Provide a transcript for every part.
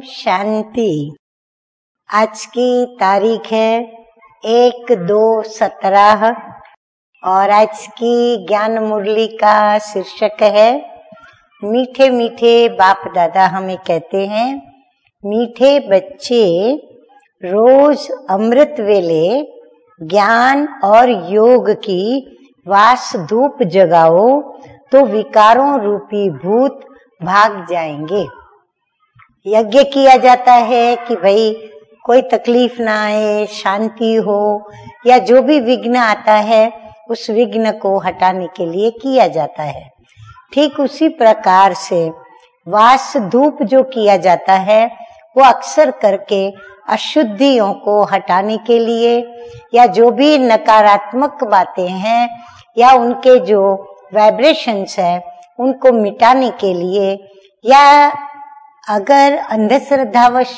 शांति। आज की तारीख है एक दो सत्रह और आज की ज्ञान मुरली का शीर्षक है, मीठे मीठे बाप दादा हमें कहते हैं, मीठे बच्चे रोज अमृत वेले, ज्ञान और योग की वास धूप जगाओ तो विकारों रूपी भूत भाग जाएँगे। यज्ञ किया जाता है कि भाई कोई तकलीफ़ ना आए, शांति हो, या जो भी विघ्न आता है, उस विघ्न को हटाने के लिए किया जाता है। ठीक उसी प्रकार से वास धूप जो किया जाता है, वो अक्सर करके अशुद्धियों को हटाने के लिए, या जो भी नकारात्मक बातें हैं, या उनके जो वाइब्रेशंस है, उनको मिटाने के लिए, या अगर अंधश्रद्धावश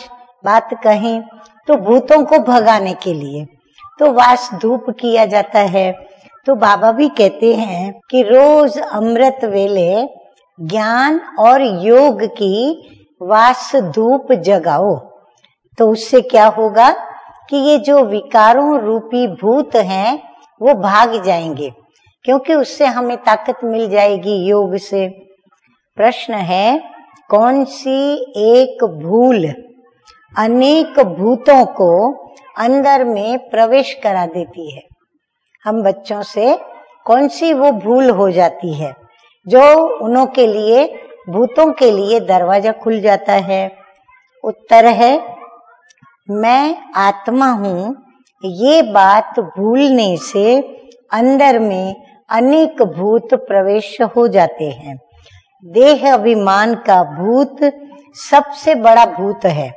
बात कहें तो भूतों को भगाने के लिए। तो वास धूप किया जाता है। तो बाबा भी कहते हैं कि रोज अमृत वेले ज्ञान और योग की वास धूप जगाओ। तो उससे क्या होगा कि ये जो विकारों रूपी भूत हैं, वो भाग जाएँगे, क्योंकि उससे हमें ताकत मिल जाएगी योग से। प्रश्न है कौन सी एक भूल अनेक भूतों को अंदर में प्रवेश करा देती है? हम बच्चों से कौन सी वो भूल हो जाती है जो उनों के लिए, भूतों के लिए दरवाज़ा खुल जाता है? उत्तर है, मैं आत्मा हूँ, ये बात भूलने से अंदर में अनेक भूत प्रवेश हो जाते हैं। देह अभिमान का भूत सबसे बड़ा भूत है,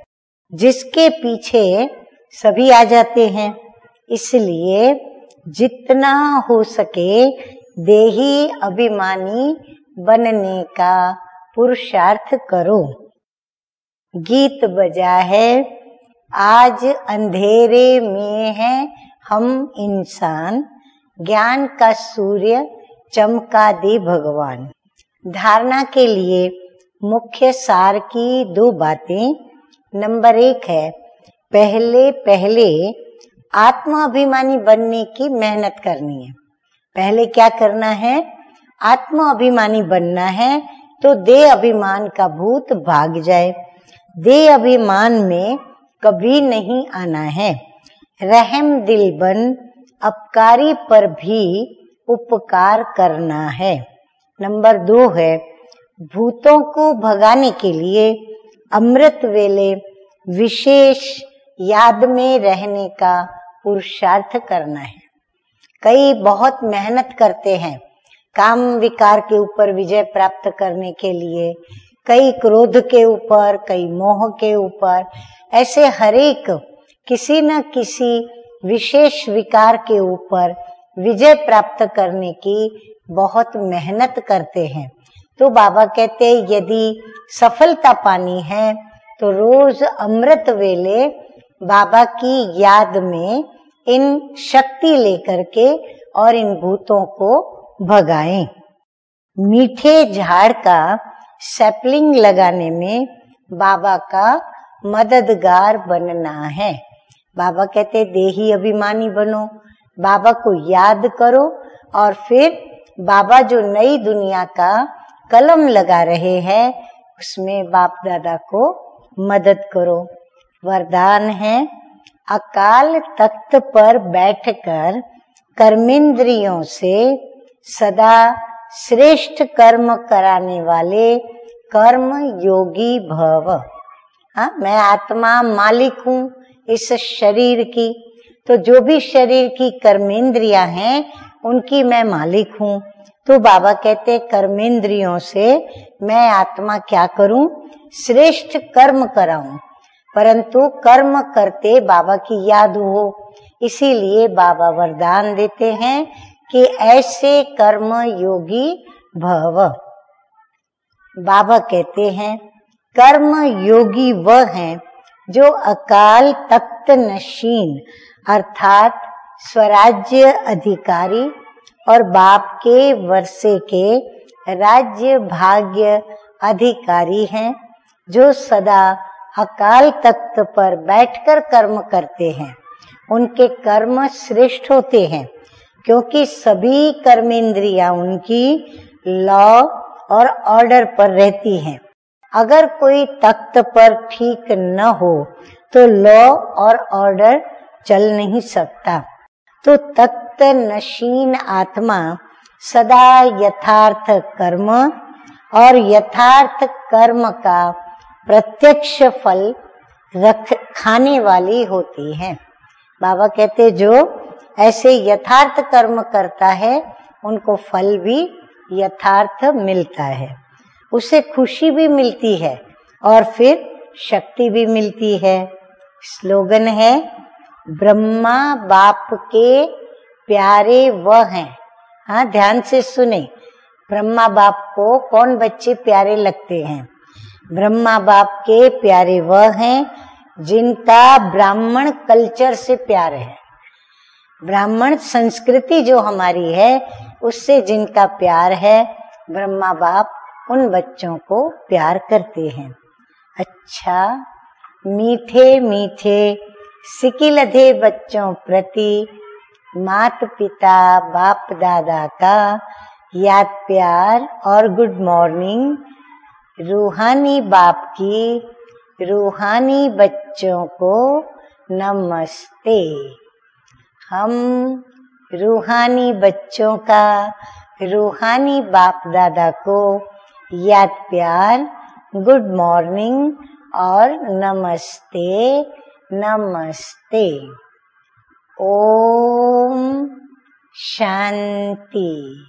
जिसके पीछे सभी आ जाते हैं। इसलिए जितना हो सके देही अभिमानी बनने का पुरुषार्थ करो। गीत बजा है आज अंधेरे में है हम इंसान, ज्ञान का सूर्य चमका दे भगवान। धारणा के लिए मुख्य सार की दो बातें। नंबर एक है, पहले पहले आत्मा अभिमानी बनने की मेहनत करनी है। पहले क्या करना है? आत्मा अभिमानी बनना है तो दे अभिमान का भूत भाग जाए। दे अभिमान में कभी नहीं आना है। रहम दिल बन, अपकारी पर भी उपकार करना है। नंबर दो है, भूतों को भगाने के लिए अमृत वेले विशेष याद में रहने का पुरुषार्थ करना है। कई बहुत मेहनत करते हैं, काम विकार के ऊपर विजय प्राप्त करने के लिए, कई क्रोध के ऊपर, कई मोह के ऊपर, ऐसे हरेक किसी न किसी विशेष विकार के ऊपर विजय प्राप्त करने की बहुत मेहनत करते हैं। तो बाबा कहते हैं, यदि सफलता पानी है तो रोज अमृत वेले बाबा की याद में इन शक्ति लेकर के और इन भूतों को भगाएँ। मीठे झाड़ का सैपलिंग लगाने में बाबा का मददगार बनना है। बाबा कहते, देही अभिमानी बनो, बाबा को याद करो और फिर बाबा जो नई दुनिया का कलम लगा रहे हैं, उसमें बाप दादा को मदद करो। वरदान है, अकाल तख्त पर बैठकर कर्मेंद्रियों से सदा श्रेष्ठ कर्म कराने वाले कर्म योगी भव। हाँ मैं आत्मा मालिक हूँ इस शरीर की। तो जो भी शरीर की कर्मेंद्रिया हैं उनकी मैं मालिक हूँ। तो बाबा कहते, कर्मेंद्रियों से मैं आत्मा क्या करूँ? श्रेष्ठ कर्म कराऊं। परंतु कर्म करते बाबा की याद हो। इसीलिए बाबा वरदान देते हैं कि ऐसे कर्म योगी भव। बाबा कहते हैं, कर्म योगी वह हैं जो अकाल तख्त नशीन अर्थात स्वराज्य अधिकारी और बाप के वर्षे के राज्य भाग्य अधिकारी हैं, जो सदा अकाल तख्त पर बैठकर कर्म करते हैं। उनके कर्म श्रेष्ठ होते हैं, क्योंकि सभी कर्म इंद्रिया उनकी लॉ और ऑर्डर पर रहती हैं। अगर कोई तख्त पर ठीक न हो तो लॉ और ऑर्डर चल नहीं सकता। तो तख्त नशीन आत्मा सदा यथार्थ कर्म और यथार्थ कर्म का प्रत्यक्ष फल रख, खाने वाली होती है। बाबा कहते, जो ऐसे यथार्थ कर्म करता है, उनको फल भी यथार्थ मिलता है। उसे खुशी भी मिलती है और फिर शक्ति भी मिलती है। स्लोगन है ब्रह्मा बाप के प्यारे वह हैं। हाँ ध्यान से सुने। ब्रह्मा बाप को कौन बच्चे प्यारे लगते हैं? ब्रह्मा बाप के प्यारे वह हैं, जिनका ब्राह्मण कल्चर से प्यार है। ब्राह्मण संस्कृति जो हमारी है, उससे जिनका प्यार है, ब्रह्मा बाप उन बच्चों को प्यार करते हैं। अच्छा मीठे मीठे सिकिलधे बच्चों प्रति मात पिता बाप दादा का याद प्यार और गुड मॉर्निंग। रूहानी बाप की रूहानी बच्चों को नमस्ते। हम रूहानी बच्चों का रूहानी बाप दादा को याद प्यार गुड मॉर्निंग और नमस्ते नमस्ते। ओम शांति।